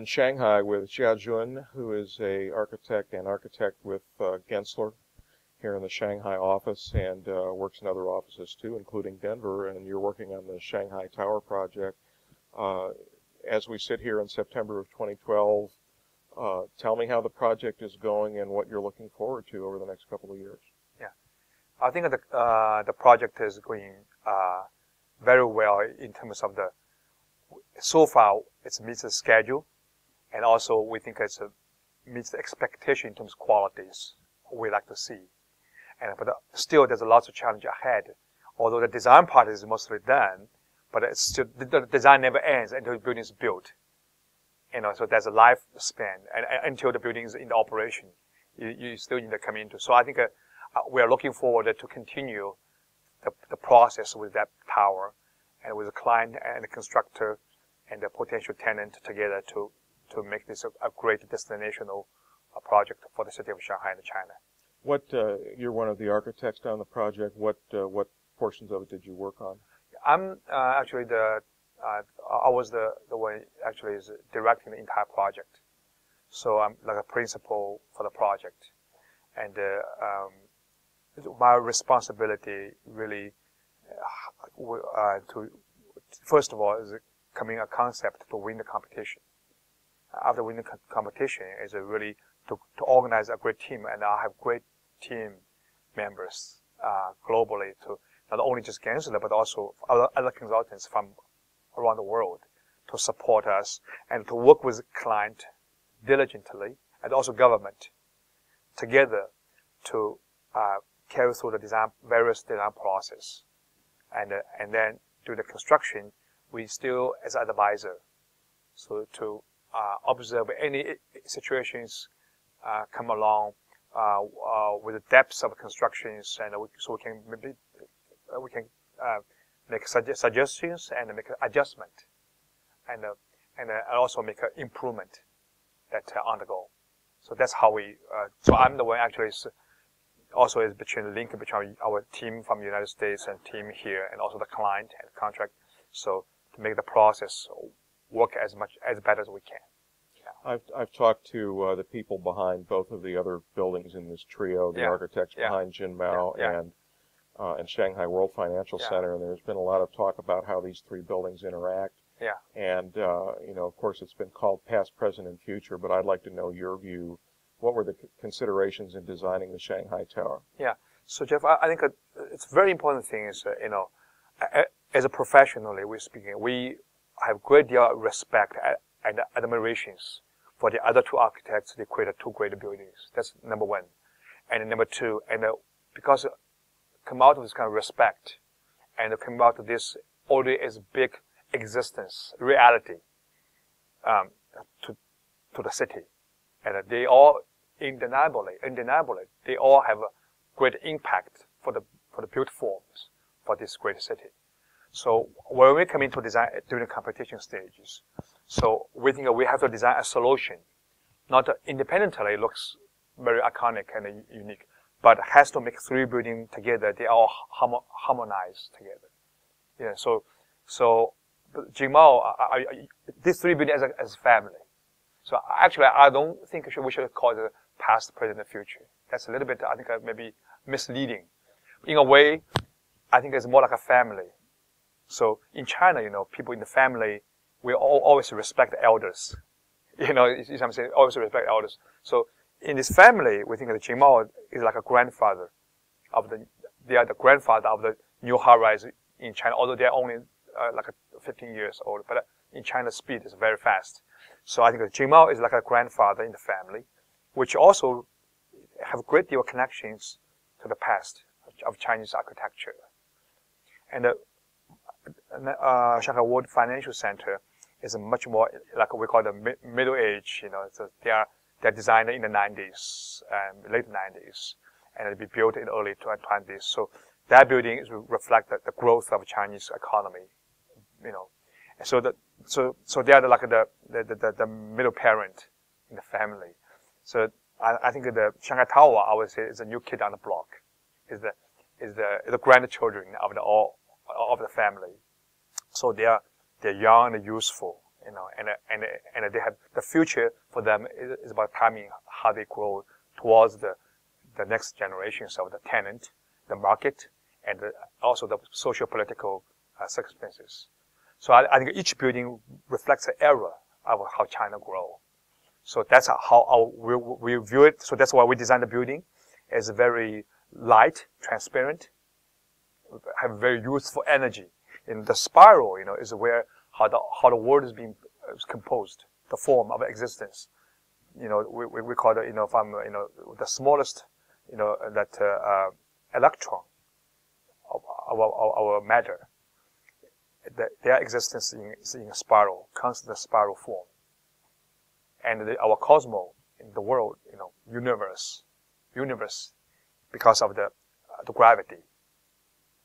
in Shanghai with Xia Jun, who is a architect and architect with uh, Gensler here in the Shanghai office and uh, works in other offices too, including Denver. And you're working on the Shanghai Tower project. Uh, as we sit here in September of 2012, uh, tell me how the project is going and what you're looking forward to over the next couple of years. Yeah, I think the uh, the project is going uh, very well in terms of the. So far, it meets the schedule, and also we think it meets the expectation in terms of qualities we like to see. And but still, there's a lot of challenge ahead. Although the design part is mostly done, but it's still, the design never ends until the building is built. You know, so there's a lifespan and, and until the building is in operation, you, you still need to come into. So I think uh, uh, we are looking forward to continue the, the process with that tower and with the client and the constructor and the potential tenant together to, to make this a, a great destinational uh, project for the city of Shanghai and China. What uh, you're one of the architects on the project. What uh, what portions of it did you work on? I'm uh, actually the uh, I was the the one actually is directing the entire project, so I'm like a principal for the project, and uh, um, my responsibility really uh, to first of all is coming a concept to win the competition. After winning competition is really to, to organize a great team, and I have great team members uh, globally to not only just Gensler, but also other, other consultants from around the world to support us and to work with client diligently and also government together to uh, carry through the design, various design process. And, uh, and then do the construction, we still as advisor. So to uh, observe any situations uh, come along uh, uh, with the depths of constructions, and we, so we can maybe uh, we can make suggestions and make adjustment, and and also make an improvement that on the go. So that's how we. so I'm the one actually is also is between the link between our team from the United States and team here, and also the client and contract. So to make the process work as much as better as we can. I've I've talked to uh, the people behind both of the other buildings in this trio, the yeah. architects yeah. behind Jin Mao and uh, and Shanghai World Financial Center, and there's been a lot of talk about how these three buildings interact. Yeah. And uh, you know, of course, it's been called past, present, and future, but I'd like to know your view. What were the considerations in designing the Shanghai Tower? Yeah. So Jeff, I, I think it's a very important thing is uh, you know, as a professionally we're speaking, we have great deal of respect and admirations for the other two architects, they created two great buildings. That's number one. And number two, and uh, because come out of this kind of respect, and come out of this already as big existence, reality, um, to, to the city. And they all, undeniably, undeniably, they all have a great impact for the, for the built forms for this great city. So when we come into design during the competition stages, so we think we have to design a solution, not independently looks very iconic and unique, but has to make three buildings together. They all harmonize together. Yeah. So, so I, these three buildings as, as family. So actually, I don't think we should call it past, present, and future. That's a little bit, I think, uh, maybe misleading. In a way, I think it's more like a family. So in China, you know, people in the family we all, always respect the elders. You know, you what I'm saying? Always respect elders. So in this family, we think that Jin Mao is like a grandfather of the, they are the grandfather of the new high-rise in China, although they're only uh, like 15 years old. But in China, speed is very fast. So I think that Jin Mao is like a grandfather in the family, which also have a great deal of connections to the past of Chinese architecture. And uh, uh, Shanghai World Financial Center is much more like we call the mid middle age. You know, so they are they're designed in the 90s, um, late 90s, and it will be built in early 2020s. So that building is reflect the, the growth of Chinese economy. You know, so that so so they are like the the, the, the middle parent in the family. So I, I think the Shanghai Tower, I would say, is a new kid on the block. Is the is the the grandchildren of the all of the family. So they are they're young and useful you know, and and and they have the future for them is, about timing how they grow towards the the next generations of the tenant, the market, and the, also the social political uh, circumstances. So I, I, think each building reflects an era of how China grow. So that's how our, we, we view it. So that's why we designed the building as very light, transparent, have very useful energy. In the spiral, you know, is where how the how the world is being is composed, the form of existence. You know, we, we, call it, you know, from you know the smallest, you know, that uh, uh, electron of our, our, our matter. The, their existence in, is in a spiral, constant spiral form. And the, our cosmos in the world, you know, universe, universe, because of the, uh, the gravity,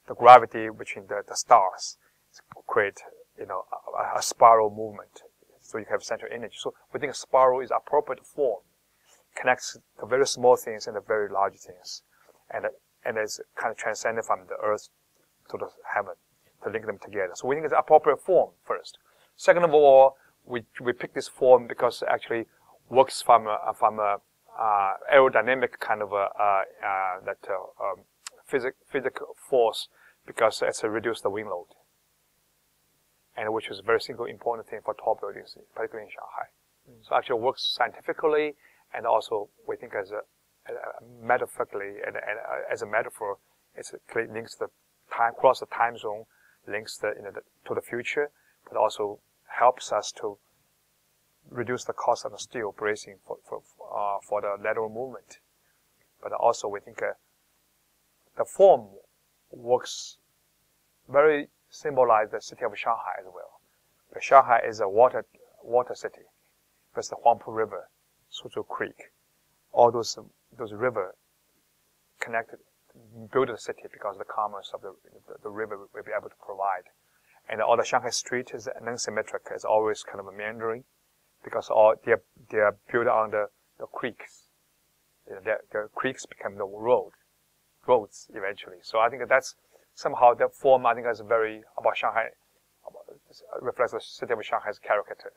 the gravity between the, the stars create, you know, a, a, spiral movement. So you have central energy. So we think a spiral is appropriate form, connects the very small things and the very large things, and and it's kind of transcended from the earth to the heaven to link them together. So we think it's appropriate form first. Second of all, we we pick this form because it actually works from a, from a uh, aerodynamic kind of a, uh, uh, that um, physic, physical force because it's a reduce the wind load. And which is a very single important thing for tall buildings, particularly in Shanghai. Mm. So actually works scientifically and also we think as a, a metaphorically and, and uh, as a metaphor, it links the time, across the time zone, links the, you know, the, to the future, but also helps us to reduce the cost of the steel bracing for, for, uh, for the lateral movement. But also we think uh, the form works very symbolize the city of Shanghai as well. But Shanghai is a water water city. There's the Huangpu River, Suzhou Creek, all those those river connected build the city because the commerce of the, the, the river will be able to provide. And all the Shanghai street is non-symmetric. It's always kind of a meandering because all they're, they're built on the, the creeks. The, the creeks become the road roads eventually. So I think that's somehow that form I think is very about Shanghai reflects the city of Shanghai's caricature.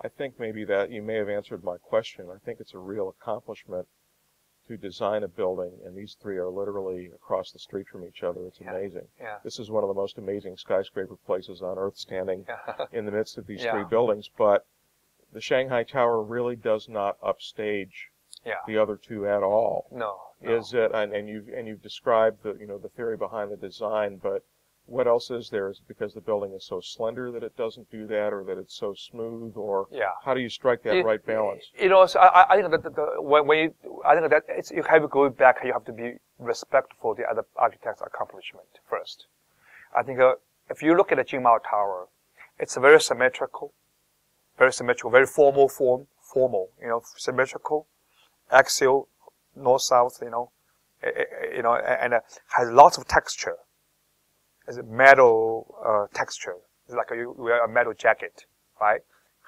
I think maybe that you may have answered my question. I think it's a real accomplishment to design a building, and these three are literally across the street from each other. It's yeah. amazing. Yeah. This is one of the most amazing skyscraper places on earth, standing yeah. in the midst of these yeah. three buildings. But the Shanghai Tower really does not upstage yeah. the other two at all. No, no. Is it? And, and you've and you've described the you know the theory behind the design, but what else is there? Is it because the building is so slender that it doesn't do that, or that it's so smooth, or yeah. how do you strike that it, right balance? You know, I, I think that the, the, when, when you, I think that it's, you have to go back. You have to be respectful of the other architect's accomplishment first. I think uh, if you look at the Jin Mao Tower, it's a very symmetrical, very symmetrical, very formal form, formal, you know, symmetrical, axial, north-south, you know, you know, and, has lots of texture. It's a metal uh, texture. It's like you wear a metal jacket, right?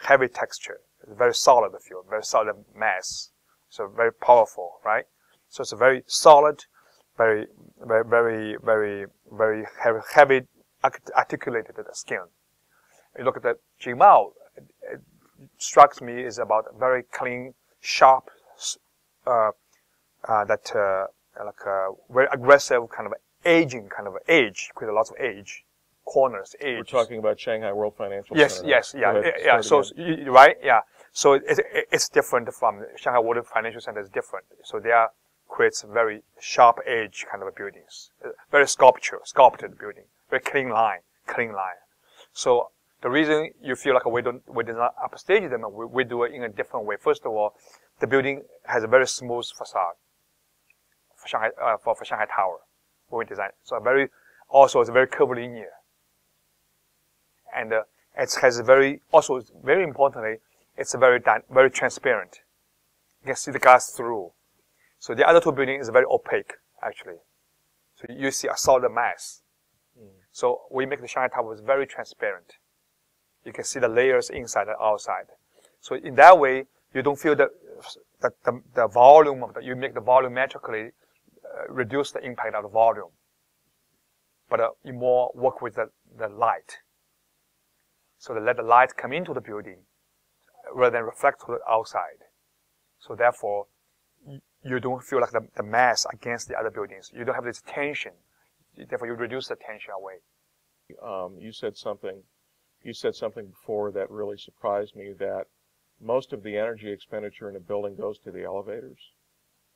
Heavy texture. It's very solid feel, very solid mass. So very powerful, right? So it's a very solid, very, very, very, very, very heavy, heavy articulated skin. You look at the Jin Mao, it, it strikes me is about very clean, sharp, uh, uh, Uh, uh, that uh, like a very aggressive kind of aging kind of age, with lots of age, corners, age. We're talking about Shanghai World Financial yes, Center. Yes, yeah, ahead, yeah. So right, yeah. So it's it's different from Shanghai World Financial Center is different. So they are creates very sharp edge kind of buildings, very sculpture, sculpted building, very clean line, clean line. So the reason you feel like we don't we did not upstage them, we, we do it in a different way. First of all, the building has a very smooth facade for Shanghai, uh, for, for Shanghai Tower when we design. So very, also it's very curvilinear. And uh, it has a very, also very importantly, it's a very, very transparent. You can see the glass through. So the other two buildings is very opaque, actually. So you see a solid mass. Mm. So we make the Shanghai Tower very transparent. You can see the layers inside and outside. So in that way, you don't feel the, the, the, the volume of the, you make the volumetrically uh, reduce the impact of the volume. But uh, you more work with the, the light. so let the light come into the building rather than reflect to the outside. So therefore, you don't feel like the, the mass against the other buildings. You don't have this tension. Therefore, you reduce the tension away. Um, you said something. You said something before that really surprised me. That most of the energy expenditure in a building goes to the elevators.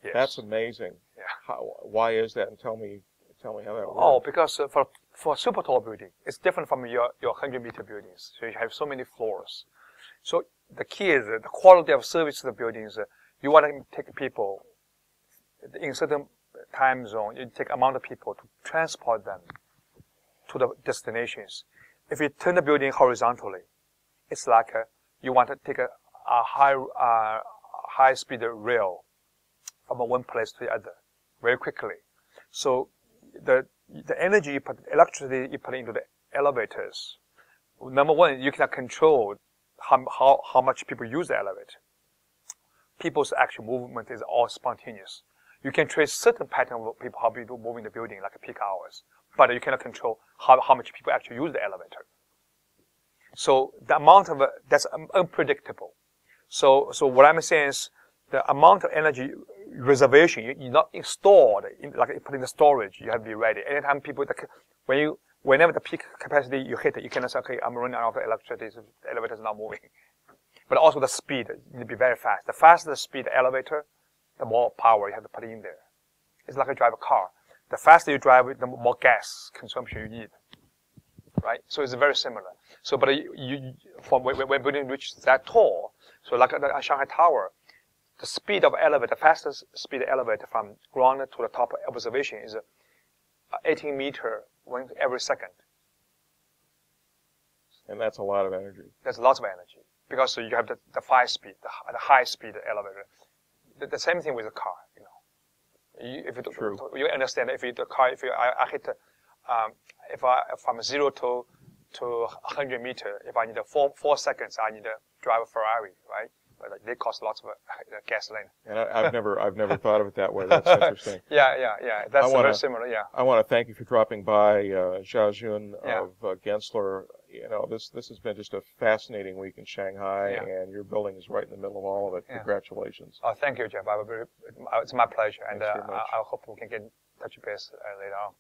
Yes. That's amazing. Yeah. How, why is that? And tell me, tell me how that works. Oh, because uh, for for a super tall building, it's different from your your 100 meter buildings. So you have so many floors. So the key is uh, the quality of service to the buildings. Uh, you want to take people in certain time zone. You take amount of people to transport them to the destinations. If you turn the building horizontally, it's like uh, you want to take a, a high uh, high speed rail from one place to the other very quickly. So the the energy you put, electricity you put into the elevators, number one, you cannot control how, how, how much people use the elevator. People's actual movement is all spontaneous. You can trace certain pattern of people, how people move in the building, like peak hours, but you cannot control how, how much people actually use the elevator. So the amount of, uh, that's unpredictable. So, so what I'm saying is the amount of energy reservation, you, you're not installed, in, like put in the storage, you have to be ready. Anytime people, when you, whenever the peak capacity you hit you cannot say, okay, I'm running out of electricity, the elevator is not moving. But also the speed, you need to be very fast. The faster the speed the elevator, the more power you have to put in there. It's like you drive a car. The faster you drive it, the more gas consumption you need. Right? So it's very similar. So, but you, you from when, when building reaches that tall, so like the Shanghai Tower, the speed of elevator, the fastest speed elevator from ground to the top observation is 18 meter every second. And that's a lot of energy. There's lots of energy because you have the, the five speed, the, the high speed elevator. The, the, same thing with a car, you know. You, if you, True. you understand if you, the car, if you, I, I hit, um, if I, from zero to, to 100 meter, if I need a four, four seconds, I need to drive a Ferrari, right? But like, they cost lots of uh, gasoline. And I, have never, I've never thought of it that way. That's interesting. yeah, yeah, yeah. That's wanna, very similar. Yeah. I want to thank you for dropping by, uh, Zhao Jun Yeah. of uh, Gensler. You know, this this has been just a fascinating week in Shanghai, Yeah. and your building is right in the middle of all of it. Yeah. Congratulations. Oh, thank you, Jeff. I be, it's my pleasure, and uh. I, I hope we can get touch base uh, later on.